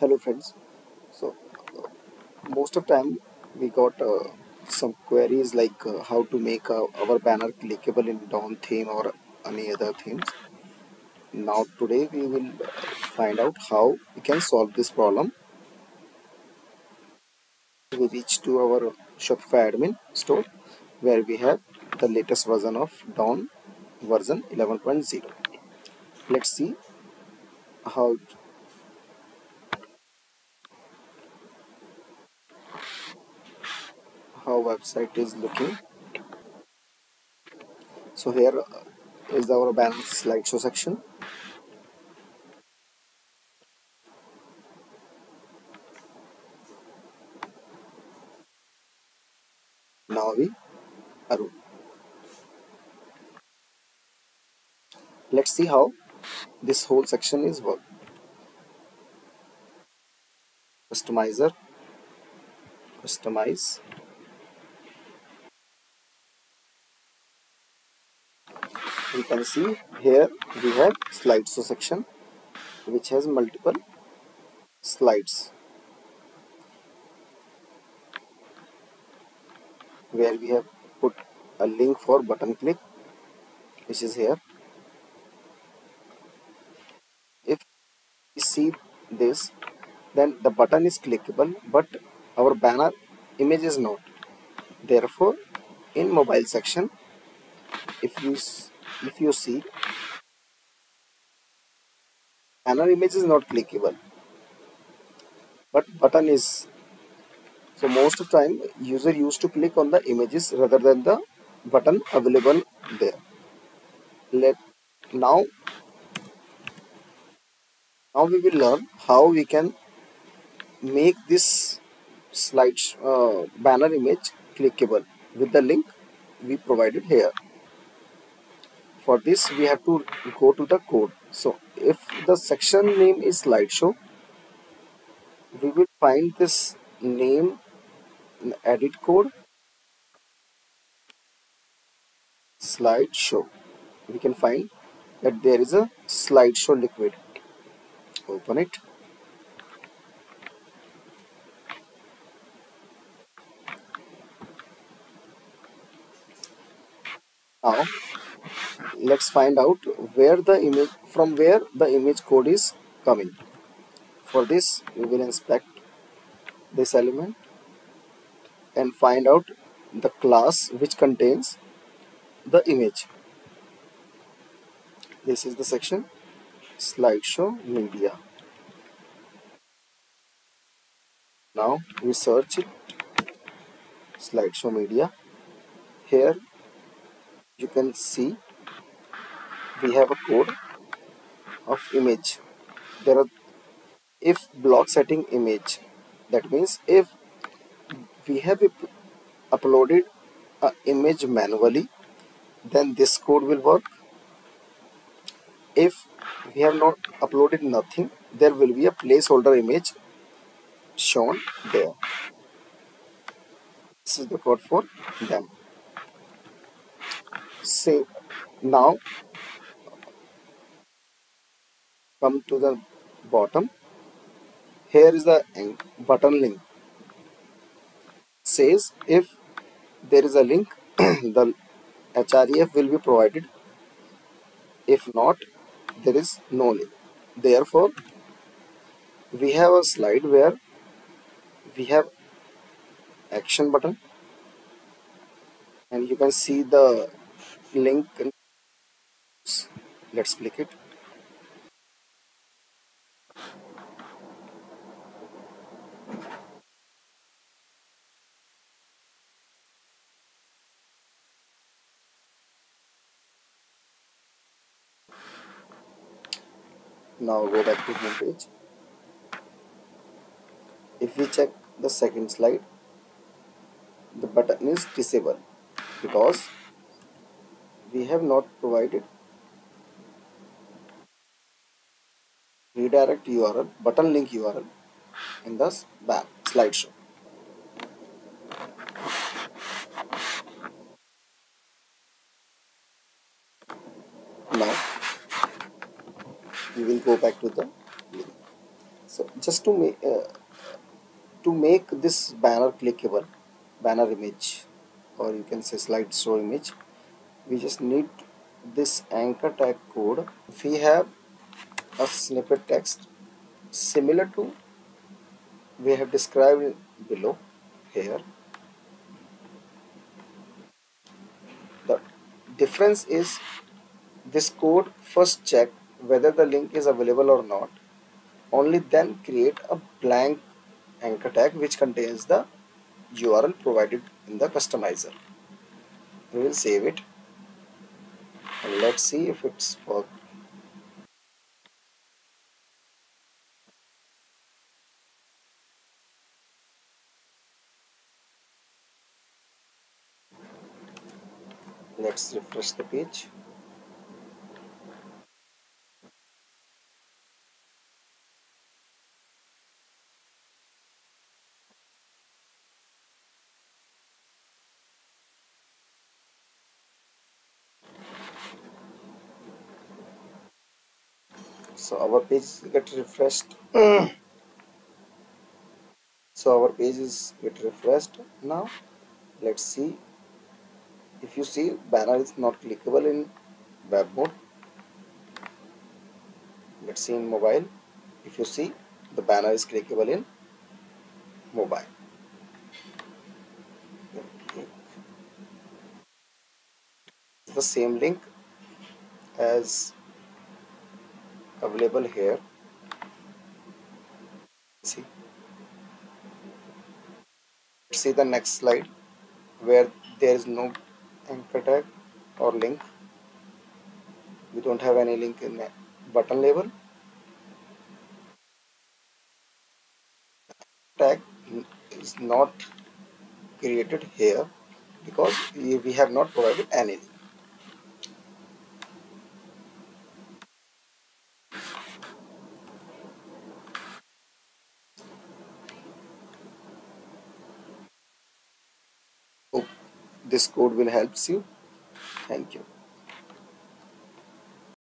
hello friends. So most of time we got uh, some queries like uh, how to make uh, our banner clickable in dawn theme or any other themes. Now today we will find out how we can solve this problem. We reach to our shopify admin store where we have the latest version of dawn version 11.0 let's see how how website is looking. So here is our banner slideshow section. Now we are let's see how this whole section is work. Customizer. Customize you can see here we have slideshow section which has multiple slides where we have put a link for button click which is here. If you see this then the button is clickable but our banner image is not. Therefore in mobile section if you if you see banner image is not clickable. But button is so most of time user used to click on the images rather than the button available there. Let now now we will learn how we can make this slide uh, banner image clickable with the link we provided here for this we have to go to the code. So if the section name is slideshow we will find this name in edit code. Slideshow. We can find that there is a slideshow liquid. Open it. Now let's find out where the image from where the image code is coming. For this we will inspect this element and find out the class which contains the image. This is the section slideshow media. Now we search it. Slideshow media. Here you can see we have a code of image. There are if block setting image that means if we have uploaded a image manually then this code will work. If we have not uploaded nothing there will be a placeholder image shown there. This is the code for them. Say now come to the bottom. Here is the button link. Says if there is a link the href will be provided. If not there is no link. Therefore we have a slide where we have action button. And you can see the link. Let's click it now go back to home page. If we check the second slide the button is disabled because we have not provided redirect URL button link URL in the back slideshow. Now we will go back to the link so just to make uh, to make this banner clickable banner image or you can say slideshow image we just need this anchor tag code. If we have a snippet text similar to we have described below here the difference is this code first check whether the link is available or not. Only then create a blank anchor tag which contains the URL provided in the customizer. We will save it. And let's see if it's work. Let's refresh the page so our page get refreshed. So our page is get refreshed now. Let's see. If you see banner is not clickable in web mode. Let's see in mobile. If you see the banner is clickable in mobile. The same link as available here. See. See the next slide where there is no anchor tag or link. We don't have any link in the button label. Tag is not created here because we have not provided anything this code will helps you. Thank you